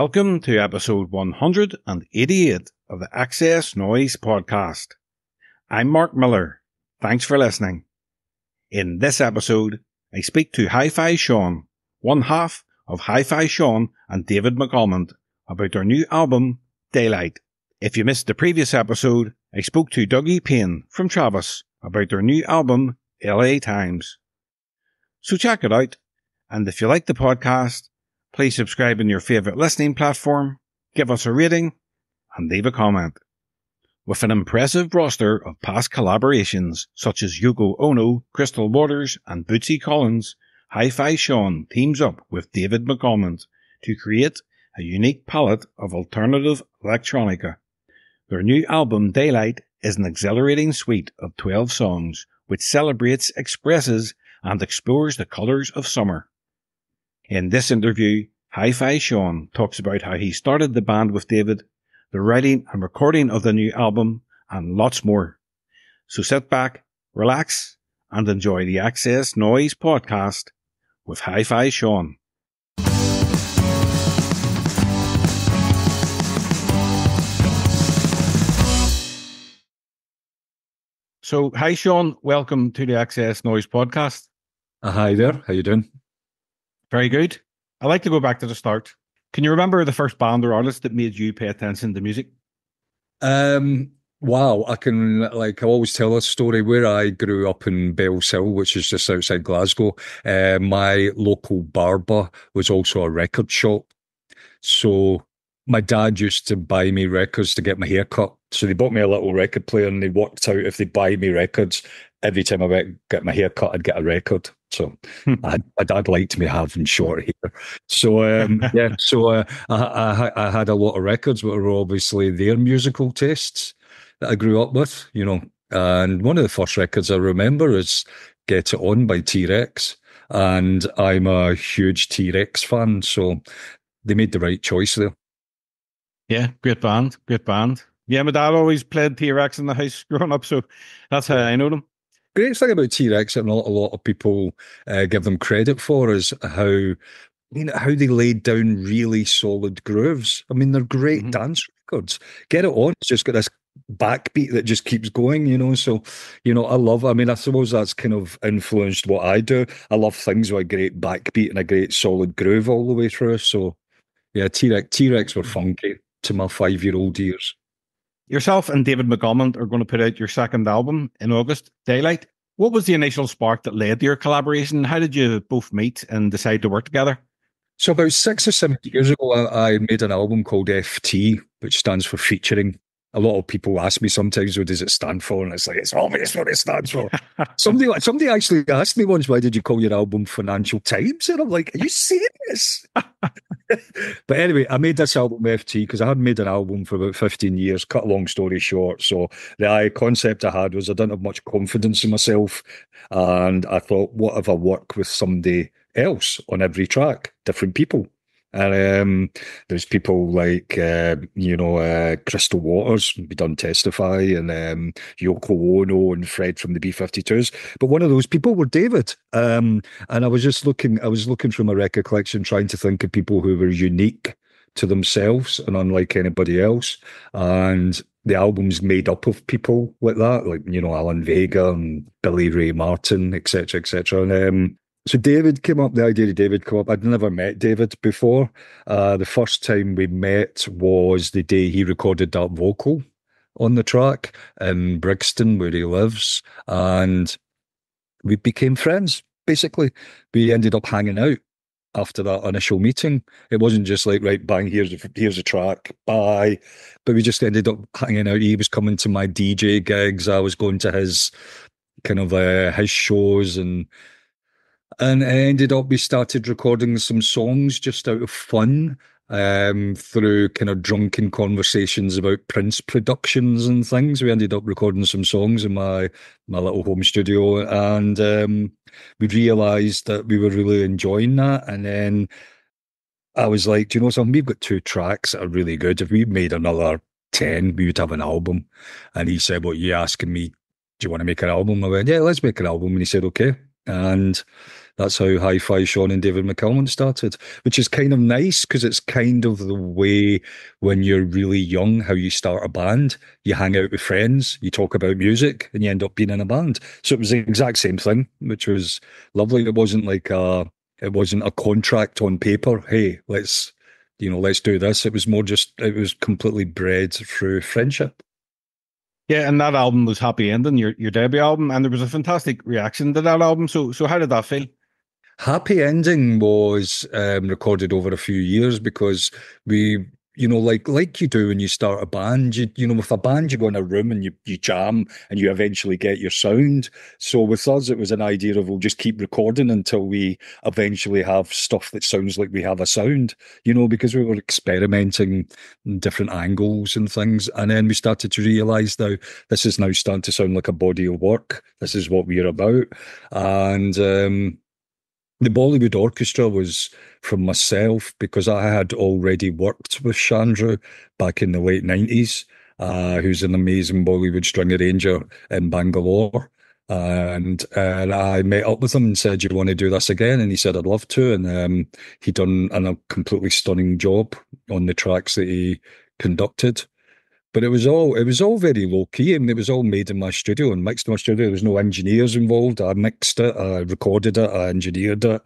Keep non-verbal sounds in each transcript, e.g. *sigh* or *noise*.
Welcome to episode 188 of the XS Noize podcast. I'm Mark Millar. Thanks for listening. In this episode, I speak to Hi-Fi Sean, one half of Hi-Fi Sean and David McAlmont about their new album, Daylight. If you missed the previous episode, I spoke to Dougie Payne from Travis about their new album, LA Times. So check it out. And if you like the podcast, please subscribe in your favorite listening platform, give us a rating, and leave a comment. With an impressive roster of past collaborations such as Yoko Ono, Crystal Waters, and Bootsy Collins, Hi-Fi Sean teams up with David McAlmont to create a unique palette of alternative electronica. Their new album Daylight is an exhilarating suite of 12 songs which celebrates, expresses, and explores the colours of summer. In this interview, Hi-Fi Sean talks about how he started the band with David, the writing and recording of the new album, and lots more. So sit back, relax, and enjoy the XS Noize podcast with Hi-Fi Sean. So, hi Sean, welcome to the XS Noize podcast. Uh, hi there, how you doing? Very good. I like to go back to the start. Can you remember the first band or artist that made you pay attention to music? Um, wow, I can like I always tell a story where I grew up in Bellshill, which is just outside Glasgow. Uh, my local barber was also a record shop, so my dad used to buy me records to get my hair cut. So they bought me a little record player, and they worked out if they buy me records every time I went get my hair cut, I'd get a record. So hmm. I, my dad liked me having short hair. So um, *laughs* yeah, so uh, I, I, I, had a lot of records, but were obviously their musical tastes that I grew up with, you know. And one of the first records I remember is "Get It On" by T Rex, and I'm a huge T Rex fan, so they made the right choice there. Yeah, great band, great band. Yeah, my dad always played T Rex in the house *laughs* growing up, so that's how I know them great thing about T Rex and a lot, a lot of people uh, give them credit for is how you know how they laid down really solid grooves. I mean, they're great mm-hmm. dance records. Get it on. It's just got this backbeat that just keeps going, you know. So, you know, I love. I mean, I suppose that's kind of influenced what I do. I love things with a great backbeat and a great solid groove all the way through. So, yeah, T Rex T Rex were funky to my five year old ears. Yourself and David McAlmont are going to put out your second album in August, Daylight. What was the initial spark that led to your collaboration? How did you both meet and decide to work together? So about six or seven years ago, I made an album called FT, which stands for featuring a lot of people ask me sometimes, what does it stand for? And it's like, it's obvious what it stands for. *laughs* somebody, somebody actually asked me once, why did you call your album Financial Times? And I'm like, are you serious? *laughs* but anyway, I made this album FT because I hadn't made an album for about 15 years, cut a long story short. So the concept I had was I didn't have much confidence in myself. And I thought, what if I work with somebody else on every track, different people? And um, there's people like, uh, you know, uh, Crystal Waters, we done Testify, and um, Yoko Ono and Fred from the B 52s. But one of those people were David. Um, and I was just looking, I was looking through my record collection, trying to think of people who were unique to themselves and unlike anybody else. And the album's made up of people like that, like, you know, Alan Vega and Billie Ray Martin, etc., etc. And um, so David came up, the idea of David came up. I'd never met David before. Uh, the first time we met was the day he recorded that vocal on the track in Brixton, where he lives. And we became friends, basically. We ended up hanging out after that initial meeting. It wasn't just like, right, bang, here's a, here's a track, bye. But we just ended up hanging out. He was coming to my DJ gigs. I was going to his kind of uh, his shows and and I ended up we started recording some songs just out of fun um, through kind of drunken conversations about Prince productions and things. We ended up recording some songs in my my little home studio, and um, we realised that we were really enjoying that. And then I was like, "Do you know something? We've got two tracks that are really good. If we made another ten, we would have an album." And he said, "Well, you asking me? Do you want to make an album?" I went, "Yeah, let's make an album." And he said, "Okay." And that's how Hi-Fi Sean and David McAlmont started, which is kind of nice because it's kind of the way when you're really young how you start a band. You hang out with friends, you talk about music, and you end up being in a band. So it was the exact same thing, which was lovely. It wasn't like a it wasn't a contract on paper. Hey, let's you know, let's do this. It was more just it was completely bred through friendship. Yeah, and that album was Happy Ending, your your debut album, and there was a fantastic reaction to that album. So so how did that feel? Happy Ending was um, recorded over a few years because we you know, like like you do when you start a band. You you know, with a band, you go in a room and you you jam and you eventually get your sound. So with us, it was an idea of we'll just keep recording until we eventually have stuff that sounds like we have a sound. You know, because we were experimenting different angles and things, and then we started to realise now this is now starting to sound like a body of work. This is what we're about, and um, the Bollywood Orchestra was from myself because I had already worked with Chandru back in the late 90s, uh, who's an amazing Bollywood string arranger in Bangalore. and and I met up with him and said, "Do you want to do this again?" And he said, "I'd love to." And um, he done a completely stunning job on the tracks that he conducted but it was all it was all very low key and it was all made in my studio and mixed in my studio. There was no engineers involved. I mixed it, I recorded it, I engineered it.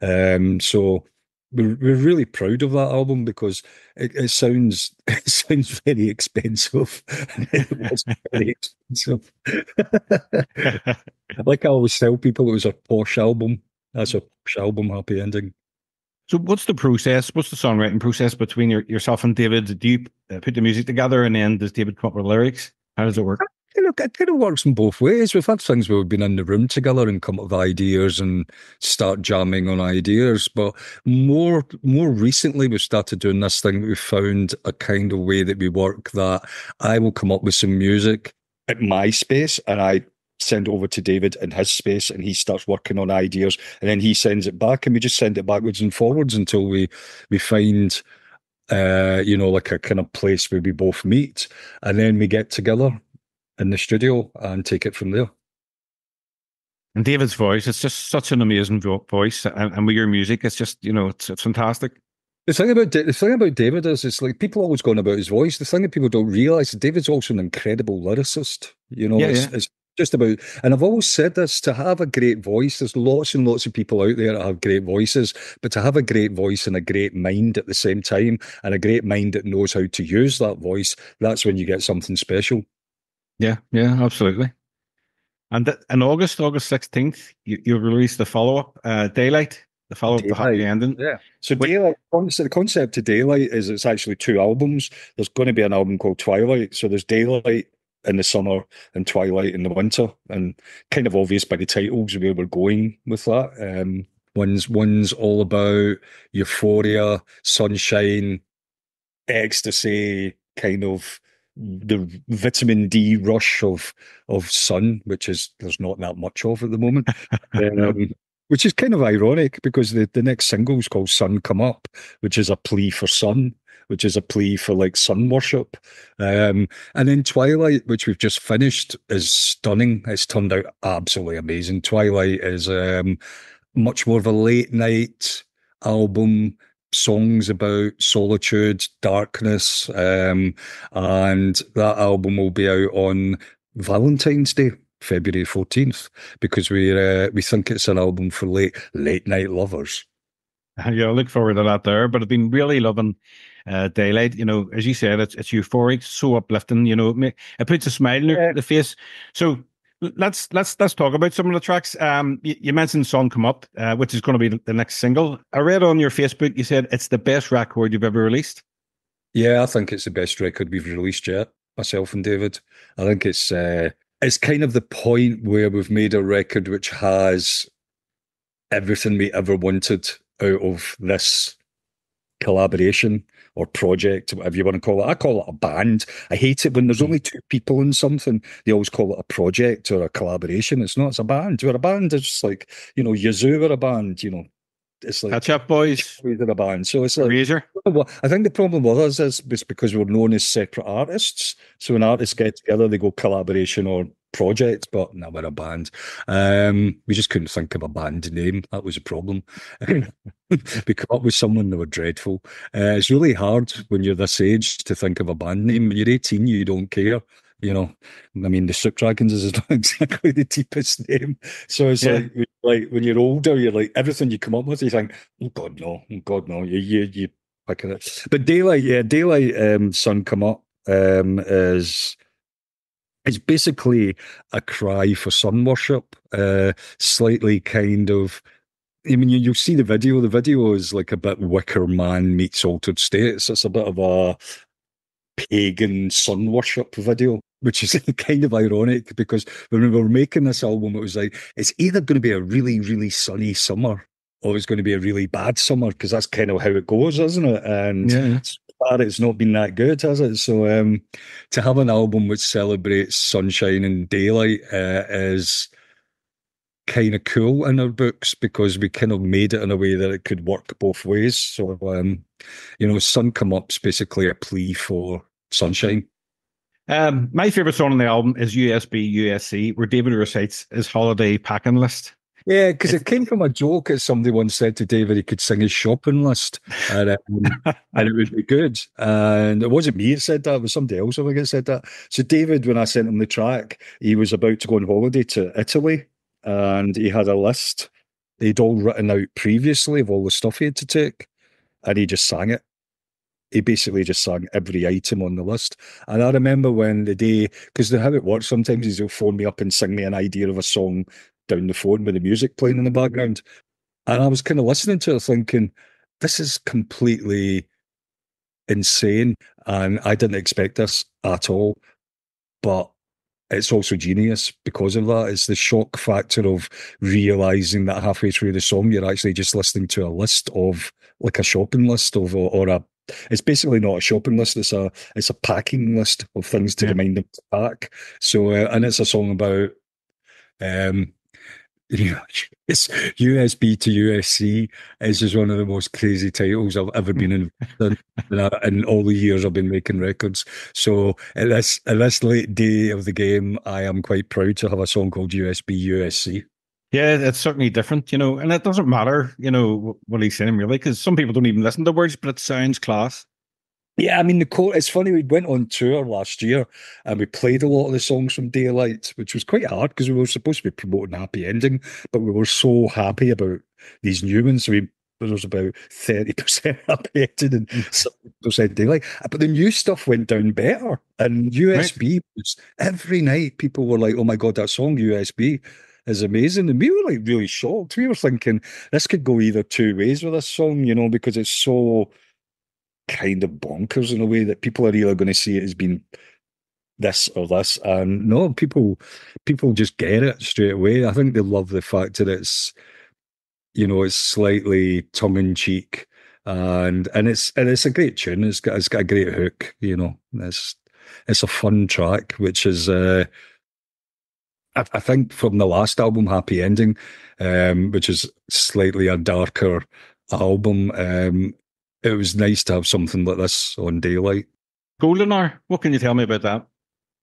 Um, so we're, we're really proud of that album because it, it sounds *laughs* it sounds very expensive. *laughs* it was very expensive. *laughs* like I always tell people, it was a posh album. That's a posh album. Happy ending. So, what's the process? What's the songwriting process between your, yourself and David? Do you uh, put the music together, and then does David come up with lyrics? How does it work? You know, it kind of works in both ways. We've had things where we've been in the room together and come up with ideas and start jamming on ideas. But more, more recently, we've started doing this thing. We found a kind of way that we work that I will come up with some music at my space, and I send over to David in his space and he starts working on ideas and then he sends it back and we just send it backwards and forwards until we we find uh you know like a kind of place where we both meet and then we get together in the studio and take it from there and David's voice it's just such an amazing voice and, and with your music it's just you know it's, it's fantastic the thing about the thing about David is, it's like people always going about his voice. The thing that people don't realize, David's also an incredible lyricist. You know, yeah, it's, yeah. it's just about, and I've always said this to have a great voice, there's lots and lots of people out there that have great voices, but to have a great voice and a great mind at the same time, and a great mind that knows how to use that voice, that's when you get something special. Yeah, yeah, absolutely. And th- in August, August 16th, you, you released the follow up, uh, Daylight, the follow up to Happy Ending. Yeah. So Daylight, the concept of Daylight is it's actually two albums. There's going to be an album called Twilight. So there's Daylight in the summer and Twilight in the winter, and kind of obvious by the titles where we're going with that. Um, one's one's all about euphoria, sunshine, ecstasy, kind of the vitamin D rush of of sun, which is there's not that much of at the moment. *laughs* um, which is kind of ironic because the, the next single is called Sun Come Up, which is a plea for sun which is a plea for like sun worship. Um, and then Twilight, which we've just finished, is stunning. It's turned out absolutely amazing. Twilight is um, much more of a late night album songs about solitude, darkness, um, and that album will be out on Valentine's Day. February 14th because we uh, we think it's an album for late late night lovers. *laughs* Yeah, I look forward to that there. But I've been really loving uh, daylight. You know, as you said, it's it's euphoric, so uplifting. You know, it, it puts a smile on yeah. the face. So let's let's let's talk about some of the tracks. Um, you, you mentioned "Sun Come Up," uh, which is going to be the next single. I read on your Facebook you said it's the best record you've ever released. Yeah, I think it's the best record we've released yet. Myself and David. I think it's uh, it's kind of the point where we've made a record which has everything we ever wanted out of this collaboration or project, whatever you want to call it. I call it a band. I hate it when there's hmm. only two people in something. They always call it a project or a collaboration. It's not. It's a band. We're a band. It's just like you know, Yazoo are a band. You know, it's like Pet Shop Boys. *laughs* We're a band. So it's like Erasure. Well, I think the problem with us is, is because we're known as separate artists. So when artists get together, they go collaboration or project, but now we're a band. Um, we just couldn't think of a band name. That was a problem. we come up with someone that were dreadful. Uh, it's really hard when you're this age to think of a band name. When you're 18, you don't care. You know, I mean, the Soup Dragons is *laughs* not exactly the deepest name. So it's yeah. like, like when you're older, you're like everything you come up with, you think, oh God, no, oh God, no. You, you, you picking it. But daylight, yeah, daylight, um, sun come up um, is it's basically a cry for sun worship, uh, slightly kind of. I mean, you, you'll see the video. The video is like a bit Wicker Man meets Altered States. It's a bit of a pagan sun worship video, which is *laughs* kind of ironic because when we were making this album, it was like it's either going to be a really, really sunny summer or it's going to be a really bad summer because that's kind of how it goes, isn't it? And yeah far it's not been that good, has it? So um, to have an album which celebrates sunshine and daylight uh, is kind of cool in our books because we kind of made it in a way that it could work both ways. So um, you know, Sun Come Up's basically a plea for sunshine. Um, my favorite song on the album is USB USC, where David recites his holiday packing list. Yeah, because it came from a joke that somebody once said to David he could sing his shopping list and, um, and it would be good. And it wasn't me that said that, it was somebody else I think that said that. So David, when I sent him the track, he was about to go on holiday to Italy and he had a list he'd all written out previously of all the stuff he had to take and he just sang it he basically just sang every item on the list. And I remember when the day, because how it works sometimes is he'll phone me up and sing me an idea of a song down the phone with the music playing in the background. And I was kind of listening to it thinking, this is completely insane. And I didn't expect this at all. But it's also genius because of that. It's the shock factor of realizing that halfway through the song, you're actually just listening to a list of like a shopping list of or, or a it's basically not a shopping list. It's a it's a packing list of things to yeah. remind them to pack. So uh, and it's a song about um you know, it's USB to USC is just one of the most crazy titles I've ever been in uh, in all the years I've been making records. So at this at this late day of the game, I am quite proud to have a song called USB USC. Yeah, it's certainly different, you know, and it doesn't matter, you know, what he's saying really, because some people don't even listen to words, but it sounds class. Yeah, I mean the quote. It's funny. We went on tour last year and we played a lot of the songs from Daylight, which was quite hard because we were supposed to be promoting Happy Ending, but we were so happy about these new ones. So we there was about thirty percent *laughs* happy ending and mm. percent Daylight, but the new stuff went down better. And USB right. was every night. People were like, "Oh my god, that song USB." is amazing. And we were like really shocked. We were thinking this could go either two ways with this song, you know, because it's so kind of bonkers in a way that people are either going to see it as being this or this. And no, people people just get it straight away. I think they love the fact that it's you know it's slightly tongue in cheek and and it's and it's a great tune. It's got it's got a great hook. You know, it's it's a fun track, which is. uh I, I think from the last album, Happy Ending, um, which is slightly a darker album. Um, it was nice to have something like this on Daylight. Golden Hour, what can you tell me about that?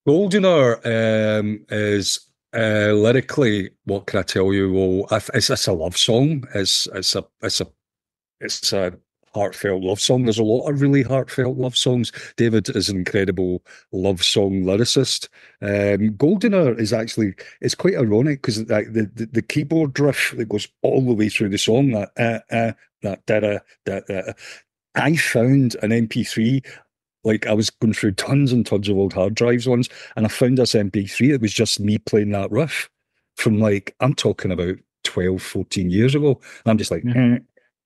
Golden Hour um, is uh, lyrically, what can I tell you? Well, it's, it's a love song. It's it's a it's a it's a heartfelt love song. There's a lot of really heartfelt love songs. David is an incredible love song lyricist. Um, Golden Hour is actually it's quite ironic because like the, the, the keyboard riff that goes all the way through the song that uh, uh, that da da da I found an MP3 like I was going through tons and tons of old hard drives once, and I found this MP3. It was just me playing that riff from like I'm talking about 12, 14 years ago. And I'm just like, eh,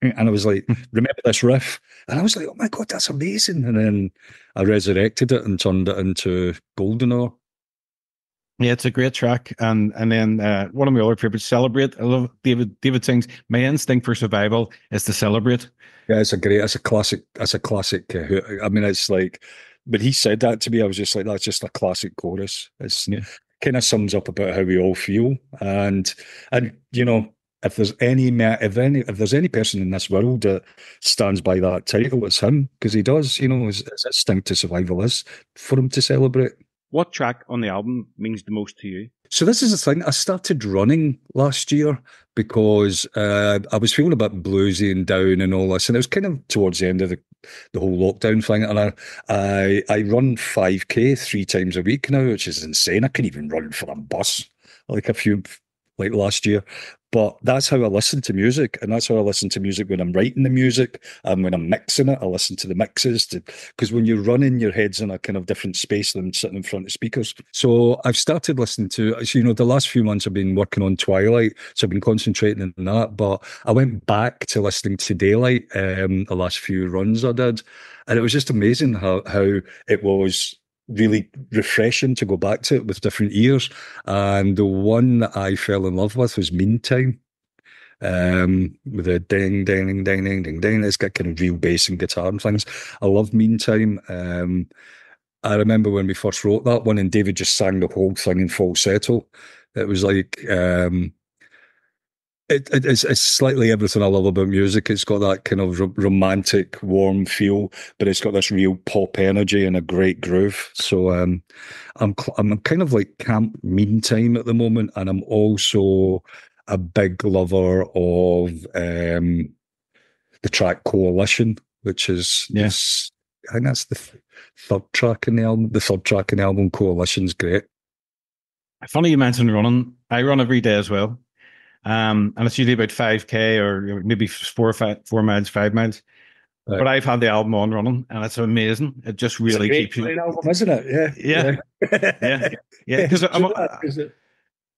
eh, and I was like, remember this riff? And I was like, oh my god, that's amazing. And then I resurrected it and turned it into Golden Hour. Yeah, it's a great track, and and then uh, one of my other favorites, "Celebrate." I love David. David sings, "My instinct for survival is to celebrate." Yeah, it's a great. It's a classic. It's a classic. Uh, I mean, it's like, but he said that to me. I was just like, that's just a classic chorus. It's yeah. kind of sums up about how we all feel, and and you know, if there's any if any if there's any person in this world that stands by that title, it's him because he does. You know, his, his instinct to survival is for him to celebrate. What track on the album means the most to you? So this is the thing. I started running last year because uh, I was feeling a bit bluesy and down and all this, and it was kind of towards the end of the, the whole lockdown thing. And I, I I run five k three times a week now, which is insane. I can even run for a bus like a few like last year. But that's how I listen to music, and that's how I listen to music when I'm writing the music and when I'm mixing it. I listen to the mixes because when you're running, your head's in a kind of different space than sitting in front of speakers. So I've started listening to, so, you know, the last few months I've been working on Twilight, so I've been concentrating on that. But I went back to listening to Daylight um, the last few runs I did, and it was just amazing how how it was really refreshing to go back to it with different ears. And the one that I fell in love with was Meantime. Um, with a ding, ding, ding, ding, ding, ding. It's got kind of real bass and guitar and things. I love Meantime. Um, I remember when we first wrote that one and David just sang the whole thing in falsetto. It was like, um, it, it, it's, it's slightly everything I love about music. It's got that kind of ro- romantic, warm feel, but it's got this real pop energy and a great groove. So um, I'm I'm kind of like camp meantime at the moment, and I'm also a big lover of um, the track Coalition, which is yes, I think that's the th- third track in the album. The third track in the album, Coalition's great. Funny you mentioned running. I run every day as well. Um, and it's usually about 5k or maybe four or five, four miles, five miles. Right. But I've had the album on running and it's amazing. It just really keeps you. Album, isn't it? Yeah. Yeah. Yeah. Yeah. *laughs* Because I'm,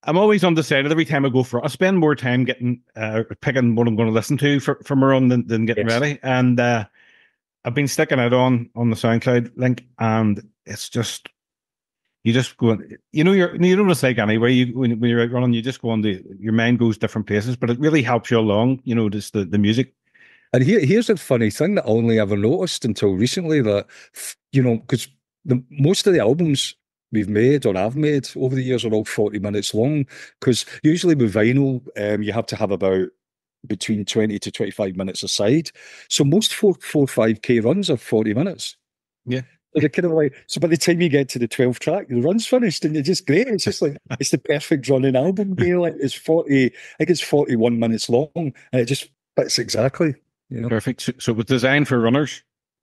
I'm always on the side every time I go for it. I spend more time getting, uh, picking what I'm going to listen to for, for my run than, than getting yes. ready. And, uh, I've been sticking it on on the SoundCloud link and it's just you just go, on, you know, you're, you know what it's like anyway. You, when, when you're out running, you just go on the, your mind goes different places, but it really helps you along, you know, just the, the music. And here, here's a funny thing that I only ever noticed until recently that, you know, because the most of the albums we've made or I've made over the years are all 40 minutes long. Because usually with vinyl, um, you have to have about between 20 to 25 minutes aside. So most four, four, 5K runs are 40 minutes. Yeah. They're kind of like, so by the time you get to the 12th track, the run's finished and you're just great. It's just like, *laughs* it's the perfect running album. Like it's 40, I think it's 41 minutes long and it just fits exactly. You know? Perfect. So, so it was designed for runners?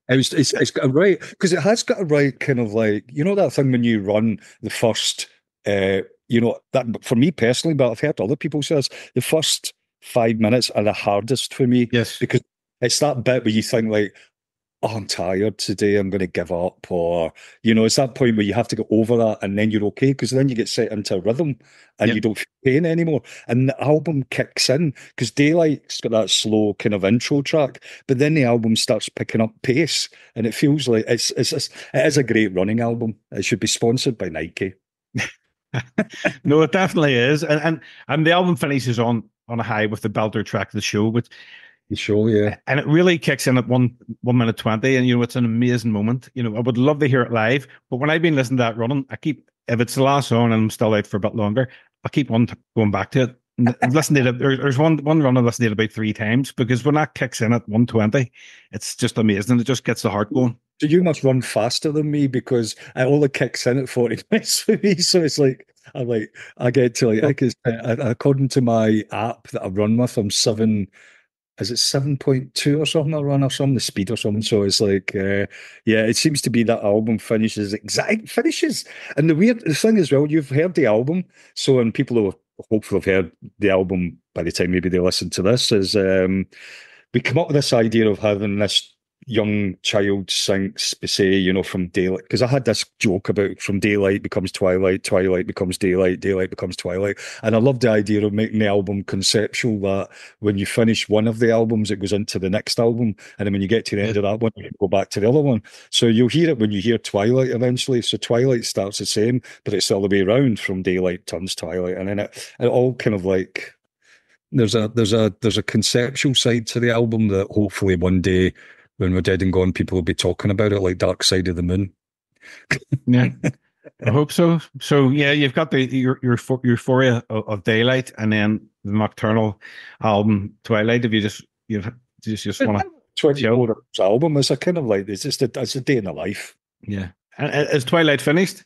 It was, it's, it's got a right, because it has got a right kind of like, you know, that thing when you run the first, uh, you know, that for me personally, but I've heard other people says the first five minutes are the hardest for me. Yes. Because it's that bit where you think like, oh, I'm tired today, I'm going to give up. Or, you know, it's that point where you have to get over that and then you're okay because then you get set into a rhythm and yep. you don't feel pain anymore. And the album kicks in because Daylight's got that slow kind of intro track, but then the album starts picking up pace and it feels like it's, it's, it's it is a great running album. It should be sponsored by Nike. *laughs* no, it definitely is. And, and, and the album finishes on, on a high with the belter track of the show, which Sure, yeah. And it really kicks in at one one minute twenty, and you know it's an amazing moment. You know, I would love to hear it live, but when I've been listening to that running, I keep if it's the last song and I'm still out for a bit longer, I keep on going back to it. I've listened to it. There's one one run I listened to it about three times because when that kicks in at one twenty, it's just amazing. It just gets the heart going. So you must run faster than me because I only kicks in at forty *laughs* minutes for me. So it's like I'm like I get to like because uh, according to my app that I run with, I'm seven is it 7.2 or something I run or something, the speed or something. So it's like, uh, yeah, it seems to be that album finishes exact finishes. And the weird thing as well, you've heard the album. So, and people who hopefully have heard the album by the time maybe they listen to this, is um, we come up with this idea of having this young child sinks, say, you know, from daylight. Because I had this joke about from daylight becomes twilight, twilight becomes daylight, daylight becomes twilight. And I love the idea of making the album conceptual that when you finish one of the albums, it goes into the next album. And then when you get to the end of that one, you go back to the other one. So you'll hear it when you hear twilight eventually. So twilight starts the same, but it's all the other way around from daylight turns twilight. And then it, it all kind of like there's a there's a there's a conceptual side to the album that hopefully one day when we're dead and gone, people will be talking about it like Dark Side of the Moon. yeah, *laughs* I hope so. So yeah, you've got the your your euphoria of, of, Daylight, and then the nocturnal album Twilight. If you just you just just want to twenty four album is a kind of like it's just a, it's a day in the life. Yeah, and is Twilight finished?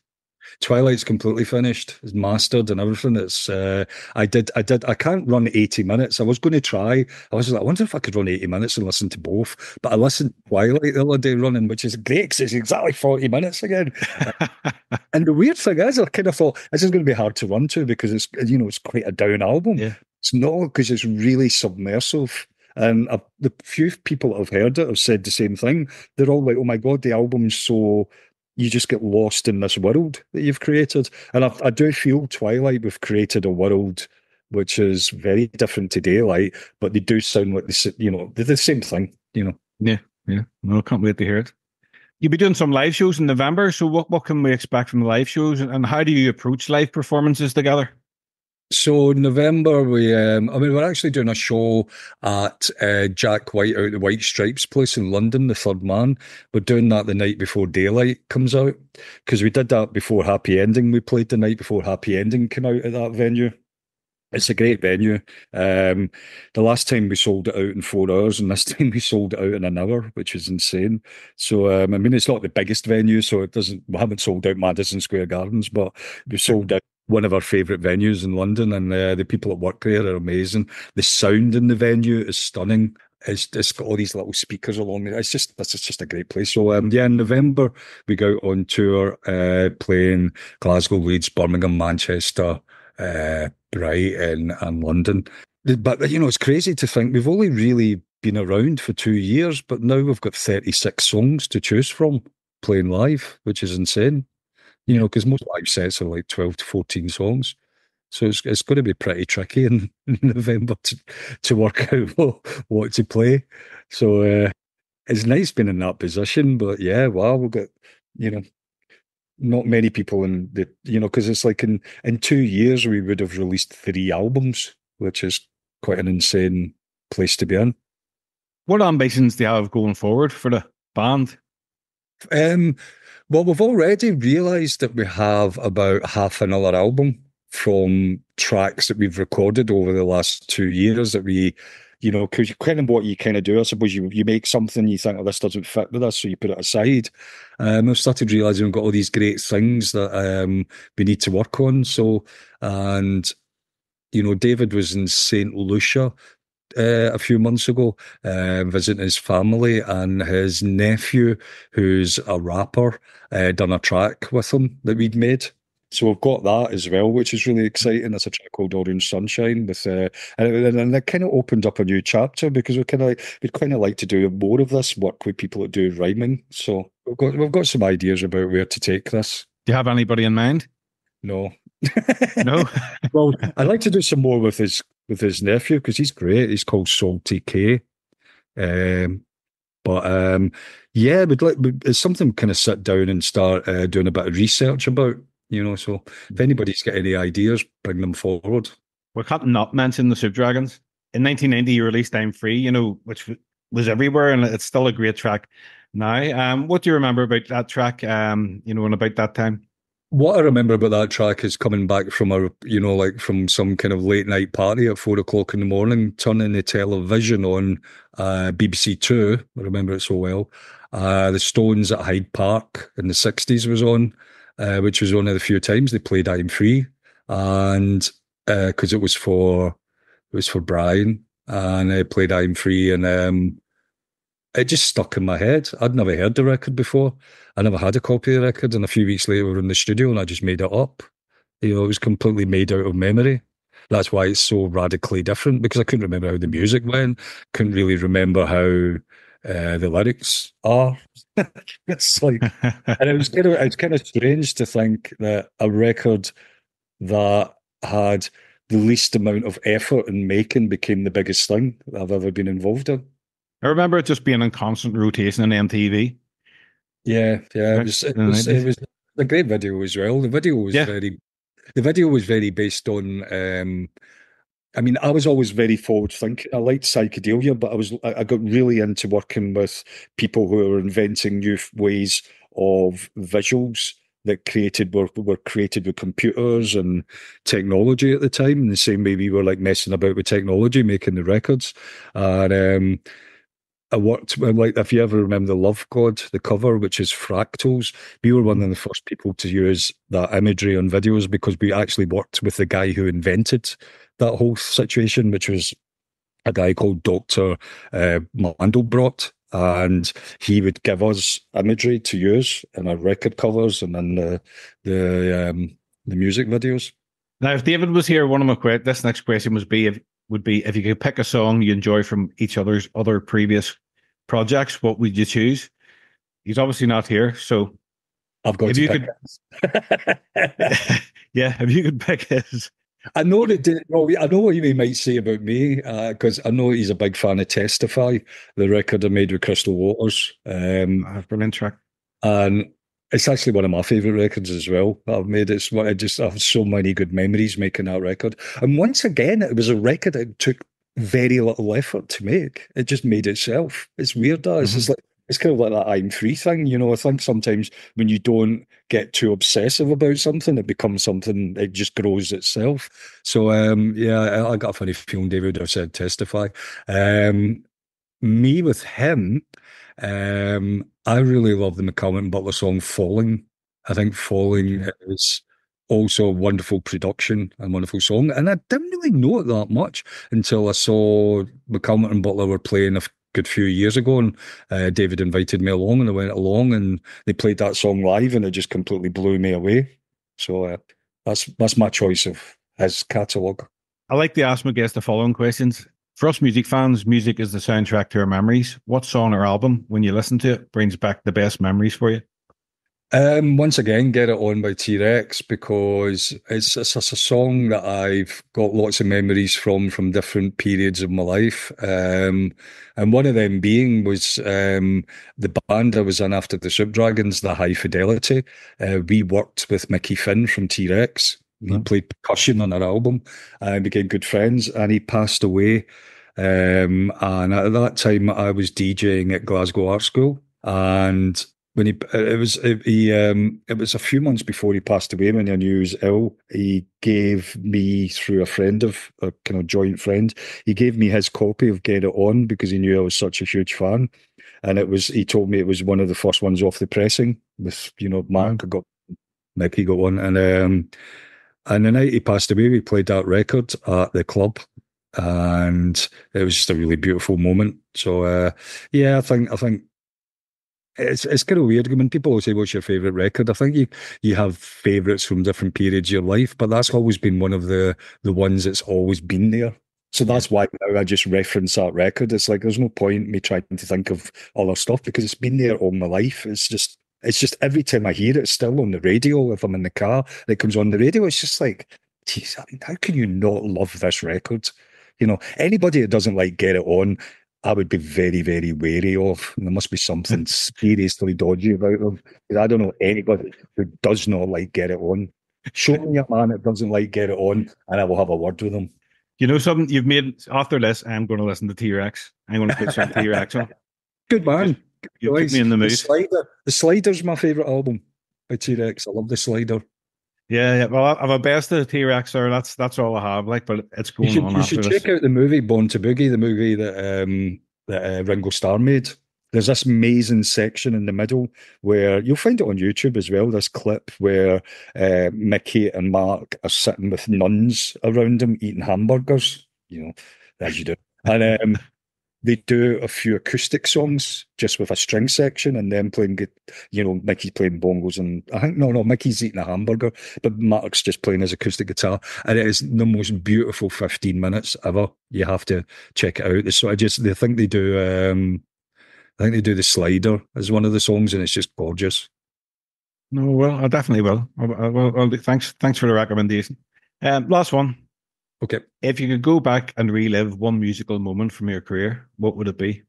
Twilight's completely finished. It's mastered and everything. It's uh, I did I did I can't run 80 minutes. I was going to try. I was like, I wonder if I could run 80 minutes and listen to both. But I listened to Twilight the other day running, which is great because it's exactly 40 minutes again. *laughs* and the weird thing is, I kind of thought this is going to be hard to run to because it's you know it's quite a down album. Yeah. It's not because it's really submersive. And uh, the few people that have heard it have said the same thing. They're all like, "Oh my god, the album's so you just get lost in this world that you've created." And I, I do feel Twilight we've created a world which is very different to Daylight, but they do sound like the you know they're the same thing. You know. Yeah, yeah. No, I can't wait to hear it. You'll be doing some live shows in November. So what what can we expect from the live shows, and how do you approach live performances together? So November, we um, I mean, we're actually doing a show at uh, Jack White out the White Stripes place in London, the Third Man. We're doing that the night before Daylight comes out because we did that before Happy Ending. We played the night before Happy Ending came out at that venue. It's a great venue. Um, the last time we sold it out in four hours, and this *laughs* time we sold it out in an hour, which is insane. So, um, I mean, it's not the biggest venue, so it doesn't. We haven't sold out Madison Square Gardens, but we sold out one of our favourite venues in London, and uh, the people that work there are amazing. The sound in the venue is stunning. It's, it's got all these little speakers along there. It's just this is just a great place. So um, yeah, in November we go on tour, uh, playing Glasgow, Leeds, Birmingham, Manchester, uh, Brighton, and London. But you know, it's crazy to think we've only really been around for two years, but now we've got thirty six songs to choose from playing live, which is insane you know, because most live sets are like 12 to 14 songs. So it's, it's going to be pretty tricky in, *laughs* in November to, to work *laughs* out what, what to play. So uh, it's nice being in that position, but yeah, wow, we've got, you know, not many people in the, you know, because it's like in, in two years we would have released three albums, which is quite an insane place to be in. What ambitions do you have going forward for the band? Um, well, we've already realised that we have about half another album from tracks that we've recorded over the last two years that we, you know, because you kind of what you kind of do, I suppose you you make something, you think, oh, this doesn't fit with us, so you put it aside. Um, I've started realising we've got all these great things that um, we need to work on. So, and you know, David was in St. Lucia uh, a few months ago, uh, visiting his family, and his nephew, who's a rapper, uh, done a track with him that we'd made. So we've got that as well, which is really exciting. That's a track called Orange Sunshine with, uh, and, and it kind of opened up a new chapter because we kind of we'd kind of like to do more of this work with people that do rhyming. So we've got we've got some ideas about where to take this. Do you have anybody in mind? No, *laughs* no. well, I'd like to do some more with his with his nephew because he's great. He's called Salty K. Um, but um, yeah, we'd like it's something we kind of sit down and start uh, doing a bit of research about. You know, so if anybody's got any ideas, bring them forward. We can't not mention the Soup Dragons. In 1990, you released "I'm Free," you know, which was everywhere, and it's still a great track now. Um, what do you remember about that track? Um, you know, and about that time? What I remember about that track is coming back from a, you know, like from some kind of late night party at four o'clock in the morning, turning the television on uh, BBC Two. I remember it so well. Uh, the Stones at Hyde Park in the 60s was on, uh, which was one of the few times they played I'm Free. And because uh, it was for, it was for Brian and they played I'm Free. And um, it just stuck in my head. I'd never heard the record before. I never had a copy of the record. And a few weeks later, we were in the studio and I just made it up. You know, it was completely made out of memory. That's why it's so radically different because I couldn't remember how the music went, couldn't really remember how uh, the lyrics are. *laughs* it's like, *laughs* and it was kind of it was kind of strange to think that a record that had the least amount of effort in making became the biggest thing I've ever been involved in. I remember it just being in constant rotation on MTV. Yeah, yeah, it was, it was, it was a great video as well. The video was yeah. very, the video was very based on. Um, I mean, I was always very forward thinking. I liked psychedelia, but I was I got really into working with people who were inventing new ways of visuals that created were were created with computers and technology at the time. In the same way we were like messing about with technology, making the records, and um, I worked like if you ever remember the Love God, the cover, which is fractals. We were one of the first people to use that imagery on videos because we actually worked with the guy who invented that whole situation, which was a guy called Doctor uh, Mandelbrot, and he would give us imagery to use in our record covers and in the the um, the music videos. Now, if David was here, one of my this next question would be if would be if you could pick a song you enjoy from each other's other previous projects, what would you choose? He's obviously not here, so I've got if you could. *laughs* yeah, if you could pick his. I know that. Well, I know what you might say about me because uh, I know he's a big fan of "Testify," the record I made with Crystal Waters. Um, I've been in track, and it's actually one of my favorite records as well. I've made it's what I just I have so many good memories making that record. And once again, it was a record that took very little effort to make. It just made itself. It's weird, that. Mm-hmm. It's like it's kind of like that I'm free thing, you know. I think sometimes when you don't get too obsessive about something, it becomes something it just grows itself. So um yeah, I, I got a funny feeling David would have said testify. Um me with him, um, I really love the McAlmont Butler song Falling. I think Falling is also wonderful production and wonderful song. And I didn't really know it that much until I saw McAlmont and Butler were playing a good few years ago. And uh, David invited me along and I went along and they played that song live and it just completely blew me away. So uh, that's that's my choice of his catalogue. I like to ask my guests the following questions. For us music fans, music is the soundtrack to our memories. What song or album, when you listen to it, brings back the best memories for you? Um, once again, Get It On by T Rex because it's, it's, it's a song that I've got lots of memories from from different periods of my life. Um, and one of them being was um, the band I was in after the Soup Dragons, the High Fidelity. Uh, we worked with Mickey Finn from T Rex. He mm-hmm. played percussion on our album and became good friends. And he passed away. Um, and at that time, I was DJing at Glasgow Art School. And when he it was he um it was a few months before he passed away when I knew he was ill. He gave me through a friend of a kind of joint friend. He gave me his copy of Get It On because he knew I was such a huge fan, and it was he told me it was one of the first ones off the pressing with you know Mark got Mickey got one and um and the night he passed away we played that record at the club and it was just a really beautiful moment. So uh yeah, I think I think it's it's kind of weird when people say what's your favorite record. I think you you have favorites from different periods of your life, but that's always been one of the the ones that's always been there. So that's why now I just reference that record. It's like there's no point me trying to think of other stuff because it's been there all my life. It's just it's just every time I hear it, it's still on the radio. If I'm in the car, it comes on the radio. It's just like, geez, I mean, how can you not love this record? You know, anybody that doesn't like Get It On I would be very, very wary of. There must be something *laughs* seriously dodgy about them. I don't know anybody who does not like Get It On. Show me a man that doesn't like Get It On, and I will have a word with him. You know something? You've made after this. I'm going to listen to T Rex. I'm going to put some T Rex on. *laughs* Good man. You put me in the mood. The, slider, the Slider's my favourite album by T Rex. I love the Slider. Yeah, yeah. Well, I've a best of the T Rex there. That's that's all I have. Like, but it's going you should, on. You should this. check out the movie Born to Boogie, the movie that um, that uh, Ringo Starr made. There's this amazing section in the middle where you'll find it on YouTube as well. This clip where uh, Mickey and Mark are sitting with nuns around them eating hamburgers. You know, as you do, and um, they do a few acoustic songs just with a string section and then playing, you know, Mickey's playing bongos and I think, no, no, Mickey's eating a hamburger, but Mark's just playing his acoustic guitar. And it is the most beautiful 15 minutes ever. You have to check it out. So I just, they think they do, um, I think they do the slider as one of the songs and it's just gorgeous. No, well, I definitely will. Well, thanks, thanks for the recommendation. Um, last one. Okay. If you could go back and relive one musical moment from your career, what would it be?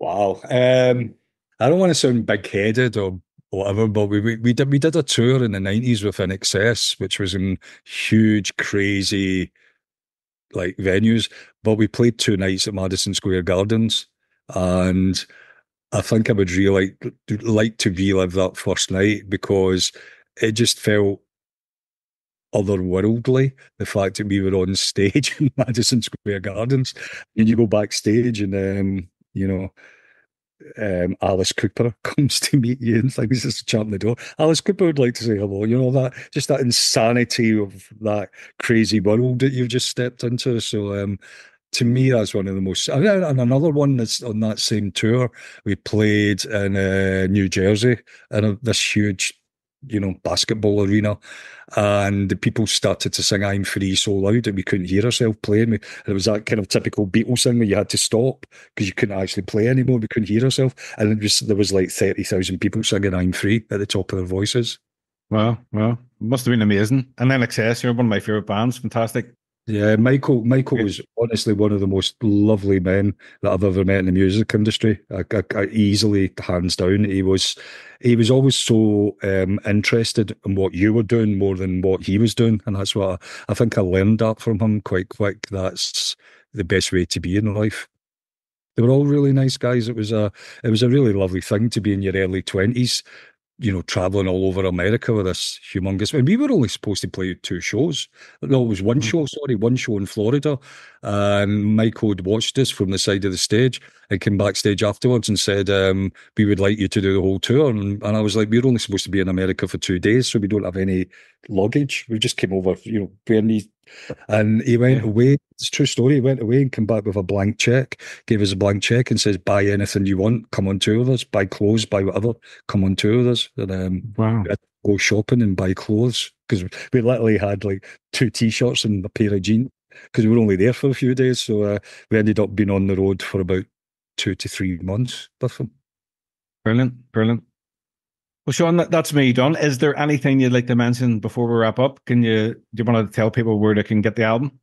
Wow. Um, I don't want to sound big headed or whatever, but we, we, we did we did a tour in the nineties with INXS, which was in huge, crazy like venues. But we played two nights at Madison Square Gardens, and I think I would really like like to relive that first night because it just felt otherworldly. The fact that we were on stage *laughs* in Madison Square Gardens, and you go backstage, and um, you know, um, Alice Cooper *laughs* comes to meet you and things, just chatting the door. Alice Cooper would like to say hello. You know that just that insanity of that crazy world that you've just stepped into. So um, to me, that's one of the most. And another one that's on that same tour, we played in uh, New Jersey in this huge you know, basketball arena. And the people started to sing I'm Free so loud that we couldn't hear ourselves playing. And it was that kind of typical Beatles thing where you had to stop because you couldn't actually play anymore. We couldn't hear ourselves. And it was, there was like 30,000 people singing I'm Free at the top of their voices. Wow, well, must have been amazing. And INXS, you're one of my favourite bands. Fantastic. Yeah, Michael. Michael was honestly one of the most lovely men that I've ever met in the music industry. I, I, I easily, hands down, he was. He was always so um, interested in what you were doing more than what he was doing, and that's what I, I think I learned that from him quite quick. That's the best way to be in life. They were all really nice guys. It was a it was a really lovely thing to be in your early twenties you know, traveling all over America with this humongous. And we were only supposed to play two shows. No, it was one mm-hmm. show, sorry, one show in Florida. And Michael had watched us from the side of the stage and came backstage afterwards and said, um, We would like you to do the whole tour. And, and I was like, We're only supposed to be in America for two days, so we don't have any luggage. We just came over, you know, wearing these and he went away. It's true story. He went away and came back with a blank check, gave us a blank check and says, buy anything you want, come on tour with us, buy clothes, buy whatever, come on tour with us. And um, wow. go shopping and buy clothes because we literally had like two t-shirts and a pair of jeans because we were only there for a few days. So uh, we ended up being on the road for about two to three months with him. Brilliant, brilliant. Well, Sean, that, that's me done. Is there anything you'd like to mention before we wrap up? Can you do you want to tell people where they can get the album?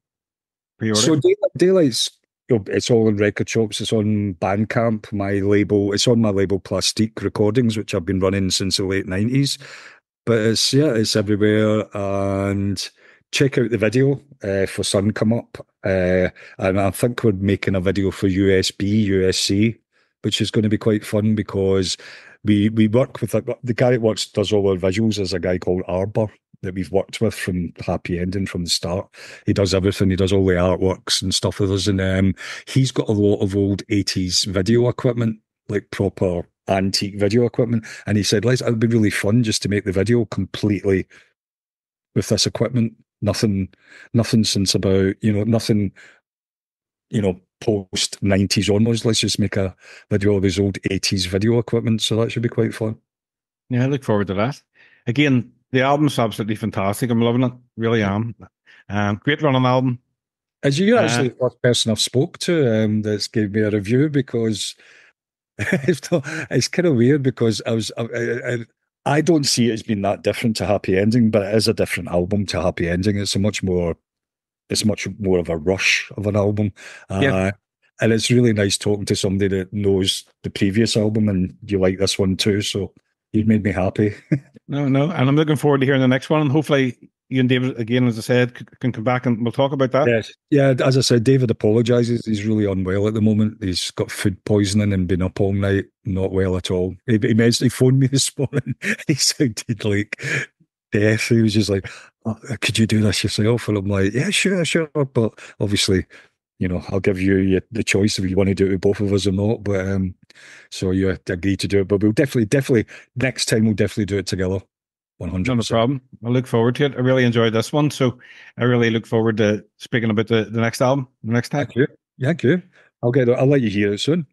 Pre-order? So Daylight, Daylight's it's all in record shops. It's on Bandcamp, my label. It's on my label Plastique Recordings, which I've been running since the late nineties. But it's yeah, it's everywhere. And check out the video uh, for Sun Come Up. Uh, and I think we're making a video for USB, USC, which is going to be quite fun because we we work with the guy that works does all our visuals is a guy called Arbor that we've worked with from Happy Ending from the start. He does everything. He does all the artworks and stuff with us, and um, he's got a lot of old '80s video equipment, like proper antique video equipment. And he said, "Let's. It would be really fun just to make the video completely with this equipment. Nothing, nothing since about you know nothing, you know." Post 90s onwards. Let's just make a video of his old 80s video equipment. So that should be quite fun. Yeah, I look forward to that. Again, the album's absolutely fantastic. I'm loving it. Really am. Um, great running album. As you actually uh, the first person I've spoke to um, that's gave me a review because *laughs* it's, it's kind of weird because I was I, I, I don't see it as being that different to Happy Ending, but it is a different album to Happy Ending. It's a much more it's much more of a rush of an album. Uh, yeah. And it's really nice talking to somebody that knows the previous album and you like this one too. So you've made me happy. *laughs* no, no. And I'm looking forward to hearing the next one. And hopefully you and David, again, as I said, can come back and we'll talk about that. Yes. Yeah, as I said, David apologizes. He's really unwell at the moment. He's got food poisoning and been up all night, not well at all. He, he, he phoned me *laughs* this morning. *laughs* he sounded like death. He was just like, oh, could you do this yourself? And I'm like, yeah, sure, sure. But obviously, you know, I'll give you the choice if you want to do it with both of us or not. But um, so you agree to do it. But we'll definitely, definitely, next time we'll definitely do it together. 100 No problem. I look forward to it. I really enjoyed this one. So I really look forward to speaking about the, the next album the next time. Thank you. Thank you. I'll get I'll let you hear it soon.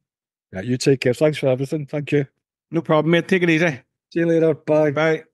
Yeah, you take care. Thanks for everything. Thank you. No problem, mate. Take it easy. See you later. Bye. Bye.